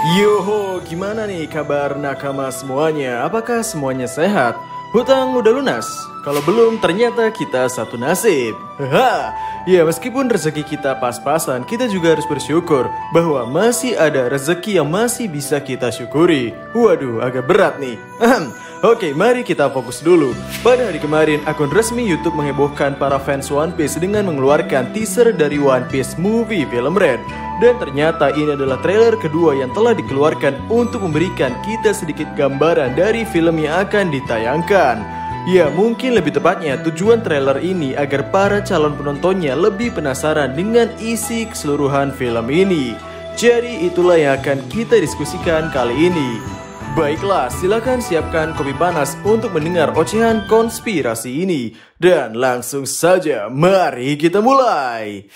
Yoho, gimana nih kabar nakama semuanya? Apakah semuanya sehat? Hutang udah lunas? Kalau belum, ternyata kita satu nasib. Haha. Ya, meskipun rezeki kita pas-pasan, kita juga harus bersyukur bahwa masih ada rezeki yang masih bisa kita syukuri. Waduh, agak berat nih. Oke, mari kita fokus dulu. Pada hari kemarin, akun resmi YouTube menghebohkan para fans One Piece dengan mengeluarkan teaser dari One Piece movie film Red. Dan ternyata ini adalah trailer kedua yang telah dikeluarkan untuk memberikan kita sedikit gambaran dari film yang akan ditayangkan. Ya, mungkin lebih tepatnya tujuan trailer ini agar para calon penontonnya lebih penasaran dengan isi keseluruhan film ini. Jadi itulah yang akan kita diskusikan kali ini. Baiklah, silakan siapkan kopi panas untuk mendengar ocehan konspirasi ini. Dan langsung saja, mari kita mulai.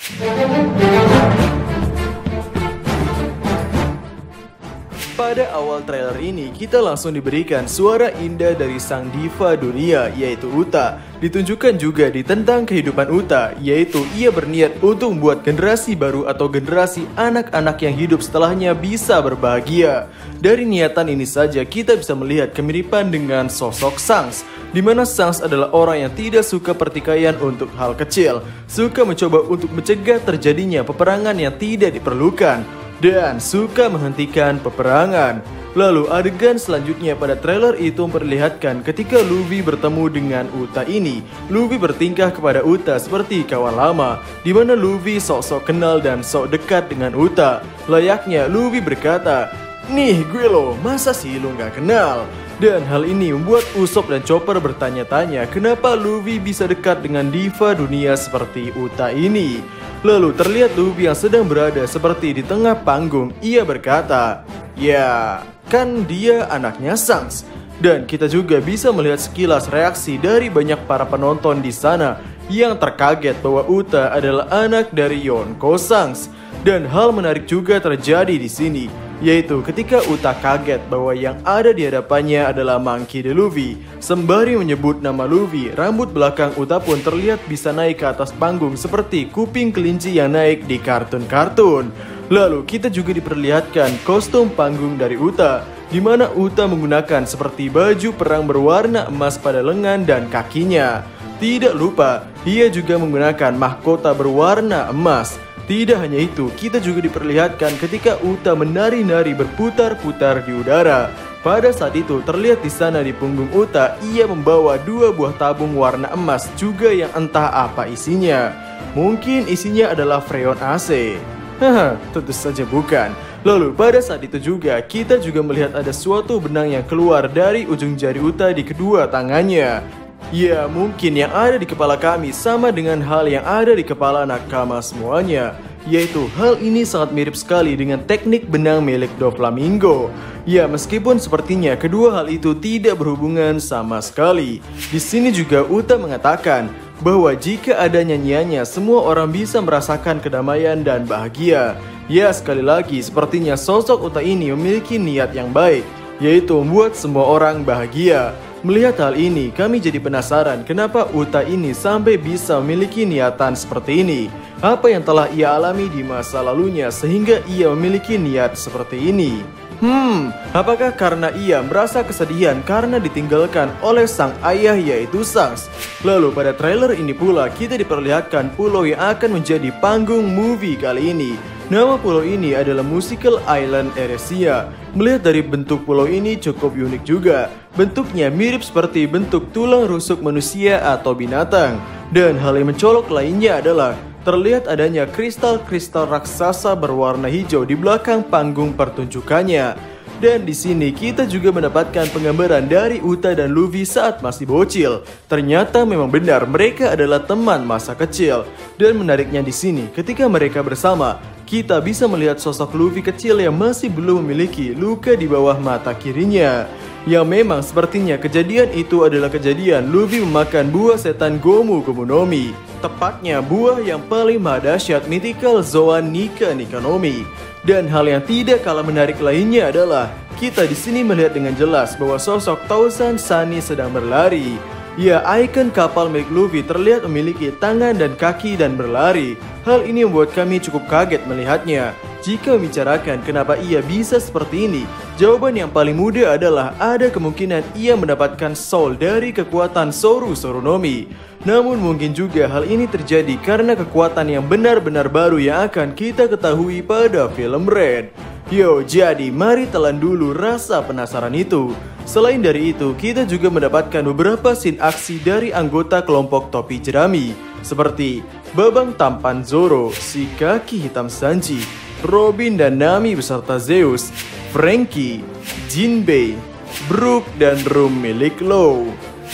Pada awal trailer ini, kita langsung diberikan suara indah dari sang diva dunia, yaitu Uta. Ditunjukkan juga di tentang kehidupan Uta, yaitu ia berniat untuk membuat generasi baru atau generasi anak-anak yang hidup setelahnya bisa berbahagia. Dari niatan ini saja, kita bisa melihat kemiripan dengan sosok Sangs, di mana Sangs adalah orang yang tidak suka pertikaian untuk hal kecil, suka mencoba untuk mencegah terjadinya peperangan yang tidak diperlukan dan suka menghentikan peperangan. Lalu adegan selanjutnya pada trailer itu memperlihatkan ketika Luffy bertemu dengan Uta ini. Luffy bertingkah kepada Uta seperti kawan lama, di mana Luffy sok-sok kenal dan sok dekat dengan Uta. Layaknya Luffy berkata, Nih gue lo, masa sih lo gak kenal? Dan hal ini membuat Usopp dan Chopper bertanya-tanya kenapa Luffy bisa dekat dengan diva dunia seperti Uta ini. Lalu terlihat Luffy yang sedang berada seperti di tengah panggung. Ia berkata, Ya, kan dia anaknya Sangs. Dan kita juga bisa melihat sekilas reaksi dari banyak para penonton di sana yang terkaget bahwa Uta adalah anak dari Yonko Sangs. Dan hal menarik juga terjadi di sini, yaitu ketika Uta kaget bahwa yang ada di hadapannya adalah Monkey D. Luffy. Sembari menyebut nama Luffy, rambut belakang Uta pun terlihat bisa naik ke atas panggung seperti kuping kelinci yang naik di kartun-kartun. Lalu kita juga diperlihatkan kostum panggung dari Uta, di mana Uta menggunakan seperti baju perang berwarna emas pada lengan dan kakinya. Tidak lupa, ia juga menggunakan mahkota berwarna emas. Tidak hanya itu, kita juga diperlihatkan ketika Uta menari-nari berputar-putar di udara. Pada saat itu, terlihat di sana di punggung Uta, ia membawa dua buah tabung warna emas juga yang entah apa isinya. Mungkin isinya adalah freon AC. Haha, tentu saja bukan. Lalu pada saat itu juga, kita juga melihat ada suatu benang yang keluar dari ujung jari Uta di kedua tangannya. Ya, mungkin yang ada di kepala kami sama dengan hal yang ada di kepala nakama semuanya. Yaitu hal ini sangat mirip sekali dengan teknik benang milik Doflamingo. Ya, meskipun sepertinya kedua hal itu tidak berhubungan sama sekali. Di sini juga Uta mengatakan bahwa jika ada nyanyiannya, semua orang bisa merasakan kedamaian dan bahagia. Ya, sekali lagi, sepertinya sosok Uta ini memiliki niat yang baik, yaitu membuat semua orang bahagia. Melihat hal ini, kami jadi penasaran kenapa Uta ini sampai bisa memiliki niatan seperti ini. Apa yang telah ia alami di masa lalunya sehingga ia memiliki niat seperti ini? Hmm, apakah karena ia merasa kesedihan karena ditinggalkan oleh sang ayah yaitu Sangs? Lalu pada trailer ini pula kita diperlihatkan pulau yang akan menjadi panggung movie kali ini. Nama pulau ini adalah Musical Island Eresia. Melihat dari bentuk pulau ini cukup unik juga. Bentuknya mirip seperti bentuk tulang rusuk manusia atau binatang. Dan hal yang mencolok lainnya adalah terlihat adanya kristal-kristal raksasa berwarna hijau di belakang panggung pertunjukannya. Dan di sini kita juga mendapatkan penggambaran dari Uta dan Luffy saat masih bocil. Ternyata memang benar mereka adalah teman masa kecil. Dan menariknya di sini, ketika mereka bersama, kita bisa melihat sosok Luffy kecil yang masih belum memiliki luka di bawah mata kirinya. Yang memang sepertinya kejadian itu adalah kejadian Luffy memakan buah setan Gomu Gomu no Mi. Tepatnya buah yang paling dahsyat mythical Zoan Nika Nikanomi. Dan hal yang tidak kalah menarik lainnya adalah kita di sini melihat dengan jelas bahwa sosok Tausan Sani sedang berlari. Ya, ikon kapal milik Luffy terlihat memiliki tangan dan kaki dan berlari. Hal ini membuat kami cukup kaget melihatnya. Jika membicarakan kenapa ia bisa seperti ini, jawaban yang paling mudah adalah ada kemungkinan ia mendapatkan soul dari kekuatan Soru Soronomi. Namun mungkin juga hal ini terjadi karena kekuatan yang benar-benar baru yang akan kita ketahui pada film Red. Yo, jadi mari telan dulu rasa penasaran itu. Selain dari itu, kita juga mendapatkan beberapa scene aksi dari anggota kelompok topi jerami, seperti Babang Tampan Zoro, si kaki hitam Sanji, Robin dan Nami beserta Zeus, Frankie, Jinbei, Brook dan Room milik Low.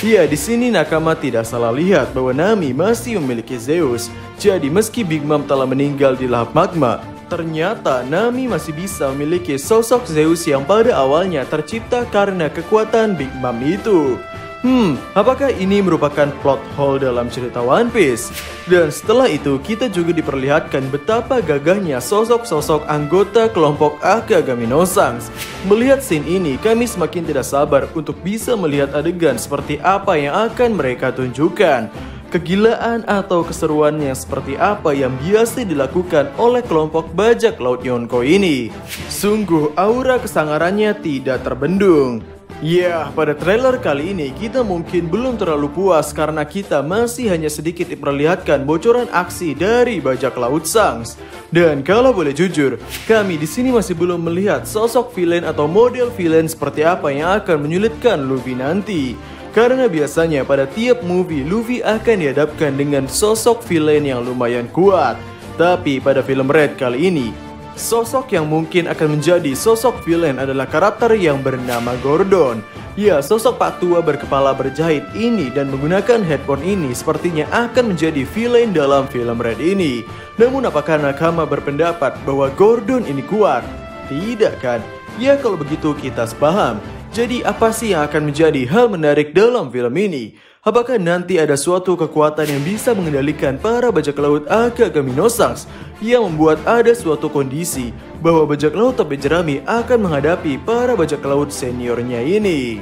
Ya, di sini Nakama tidak salah lihat bahwa Nami masih memiliki Zeus. Jadi meski Big Mom telah meninggal di lahap magma, ternyata Nami masih bisa memiliki sosok Zeus yang pada awalnya tercipta karena kekuatan Big Mom itu. Hmm, apakah ini merupakan plot hole dalam cerita One Piece? Dan setelah itu, kita juga diperlihatkan betapa gagahnya sosok-sosok anggota kelompok Akagami no Sangs. Melihat scene ini, kami semakin tidak sabar untuk bisa melihat adegan seperti apa yang akan mereka tunjukkan. Kegilaan atau keseruan yang seperti apa yang biasa dilakukan oleh kelompok bajak laut Yonko ini. Sungguh aura kesangarannya tidak terbendung. Ya, pada trailer kali ini kita mungkin belum terlalu puas karena kita masih hanya sedikit diperlihatkan bocoran aksi dari bajak laut Sangs. Dan kalau boleh jujur, kami di sini masih belum melihat sosok villain atau model villain seperti apa yang akan menyulitkan Luffy nanti. Karena biasanya pada tiap movie Luffy akan dihadapkan dengan sosok villain yang lumayan kuat. Tapi pada film Red kali ini, Sosok yang mungkin akan menjadi sosok villain adalah karakter yang bernama Gordon. Ya, sosok Pak Tua berkepala berjahit ini dan menggunakan headphone ini sepertinya akan menjadi villain dalam film Red ini. Namun apakah Nakama berpendapat bahwa Gordon ini kuat? Tidak kan? Ya kalau begitu kita sepaham. Jadi apa sih yang akan menjadi hal menarik dalam film ini? Apakah nanti ada suatu kekuatan yang bisa mengendalikan para bajak laut Akagami Nosangs yang membuat ada suatu kondisi bahwa bajak laut topi jerami akan menghadapi para bajak laut seniornya ini?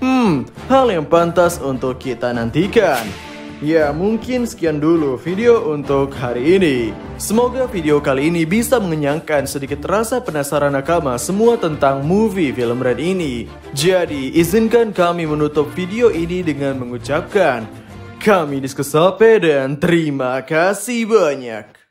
Hmm, hal yang pantas untuk kita nantikan. Ya, mungkin sekian dulu video untuk hari ini. Semoga video kali ini bisa mengenyangkan sedikit rasa penasaran nakama semua tentang movie film Red ini. Jadi, izinkan kami menutup video ini dengan mengucapkan kami diskusape dan terima kasih banyak.